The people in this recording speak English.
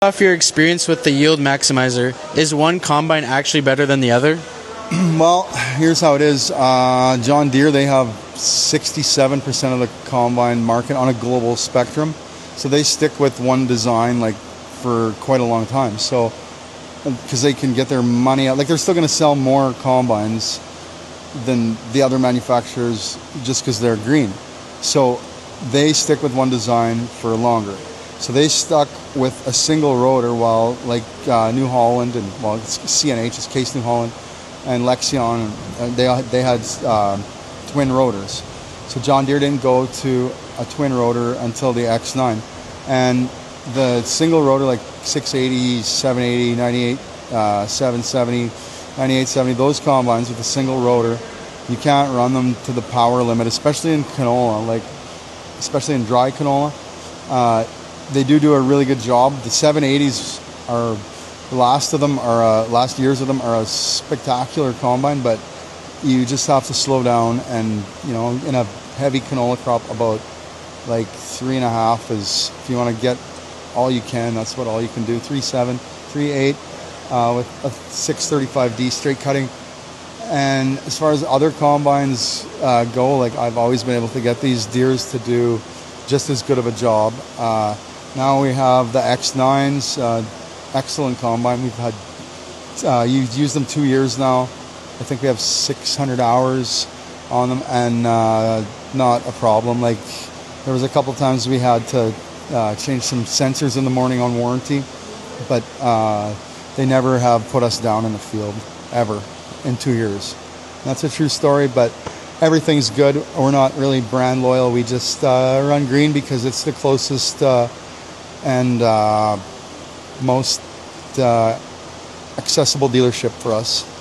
off your experience with the yield maximizer, is one combine actually better than the other? Well, here's how it is. Uh, John Deere, they have 67% of the combine market on a global spectrum. So they stick with one design like for quite a long time. So because they can get their money out, like they're still going to sell more combines than the other manufacturers just because they're green. So they stick with one design for longer. So they stuck with a single rotor while like uh, New Holland and well it's CNH, it's Case New Holland and Lexion, they they had uh, twin rotors. So John Deere didn't go to a twin rotor until the X9, and the single rotor like 680, 780, 98, uh, 770, 9870, those combines with a single rotor, you can't run them to the power limit, especially in canola, like especially in dry canola. Uh, they do do a really good job. The 780s are the last of them are uh, last years of them are a spectacular combine, but you just have to slow down and you know in a heavy canola crop about like three and a half is if you want to get all you can that's what all you can do. Three seven three eight uh, with a 635d straight cutting. And as far as other combines uh, go like i've always been able to get these Deeres to do just as good of a job. Uh, now we have the x9s uh, excellent combine. We've had uh, you've used them two years now. I think we have 600 hours on them, and uh, not a problem. Like there was a couple times we had to uh, change some sensors in the morning on warranty, but uh, they never have put us down in the field ever in two years. That's a true story, but everything's good. We're not really brand loyal. We just uh, run green because it's the closest uh, and most uh, accessible dealership for us.